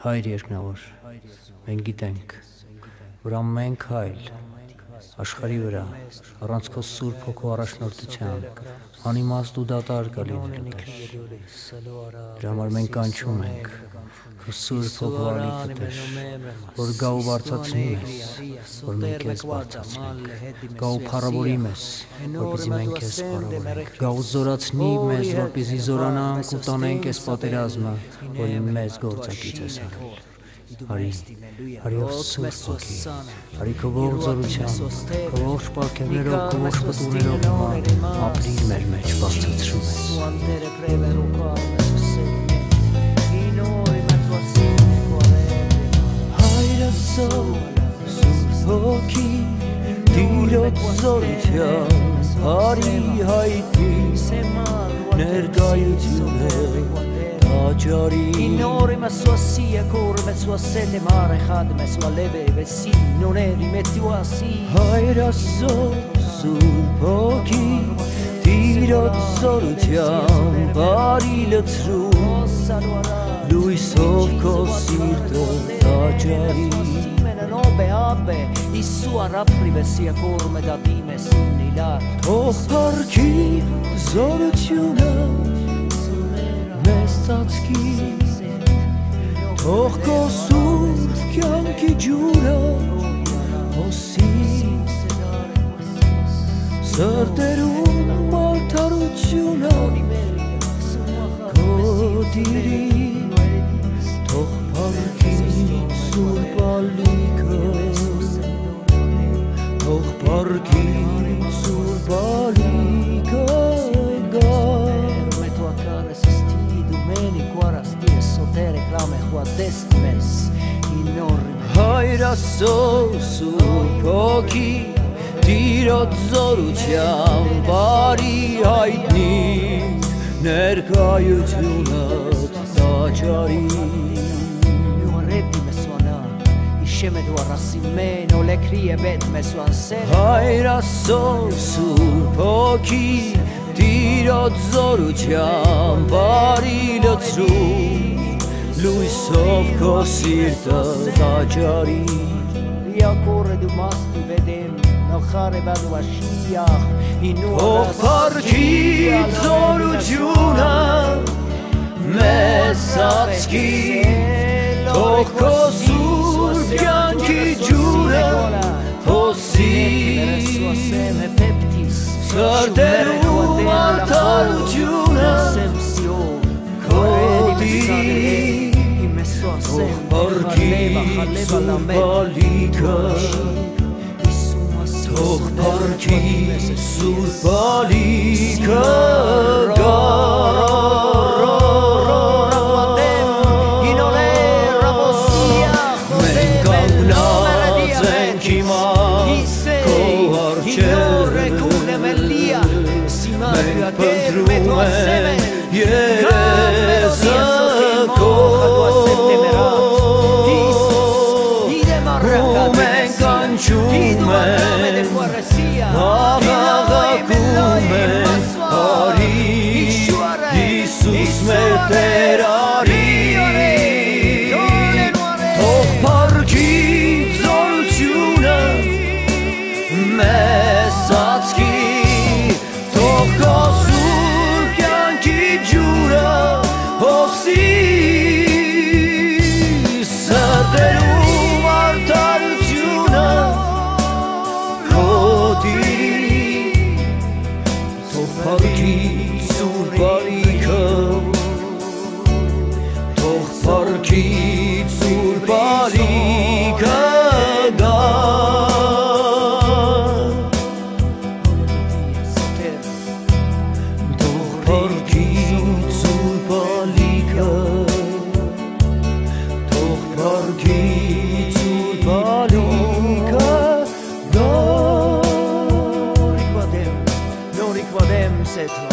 Հայր երկնավոր, մենք գիտենք, որ ամեն քայլ աշխարի վրա առանց քո սուրբ հոգու առաջնորդության անիմաստ ու դատարկ լինելու Տեր։ Դրա համար մենք կանչում ենք քո սուրբ հոգու ալիքը որ գա ու բարձացնի մեզ, որ մենք քեզ բարձացնենք, գա ու փառավորի մեզ, որպեսզի մենք քեզ փառավորենք, գա ու զորացնի մեզ, որպեսզի զորանանք ու տանենք այս պատերազմը, որի մեզ գործակից ես արել։ Արի, արի ով սուրբ ոգի, արի քո ողջ զորությամբ, քո ողջ պարգևներով, քո ողջ պտուներով նման, ապրիր մեր մեջ, բարձացրու մեզ։ Հայրասով սուրբ ոգի, դիրոց զորությամբ, արի հայտնի, ներգայություն է, Աջարի Inori ma sua sia corre ma sua sete mare had ma sua leve vessi non eri metti a si Հայրասո սուրբ ոգի Տիրոց զորությամբ բարի լցրու Լույսով քո սիրտը տաճարի Nobe abbe il suo rapprive sia corme da dime sinnilar Թող փառքի զորությունը մեզ ծածկի Թող քո սուրբ կյանքի ջուրը հոսի Սրտերում արդարությունը քո դիրի Թող փառքի սուրբ ալիքը Թող փառքի sti sotere clame qua destimes inori Հայրասո սուրբ հոգի Տիրոց զորությամբ բարի հայտնի ներկայությունը տաճարի vorrebbe me suona Sceme tua rassimeno le crie bet me suon se Հայրասո սուրբ հոգի Տիրոց զորությամբ բարի լցրու Լույսով քո սիրտը տաճարի Io corre du masti vedem no khare badu ashiach inu Ող փառքի ծորությունը մեզ ածքի Թող քո սուրբ կյանքի ջուրը հոսի Սրտերում արդարությունը քո դիրի Թող փառքի ծուրբ ալիքը Թող փառքի սուրբ ալիքը գա Մենք կանգնած ենք հիմա քո առջև Մենք փնտրում ենք կանչում ենք Աղաղակում ենք Արի Հիսուս մեր գա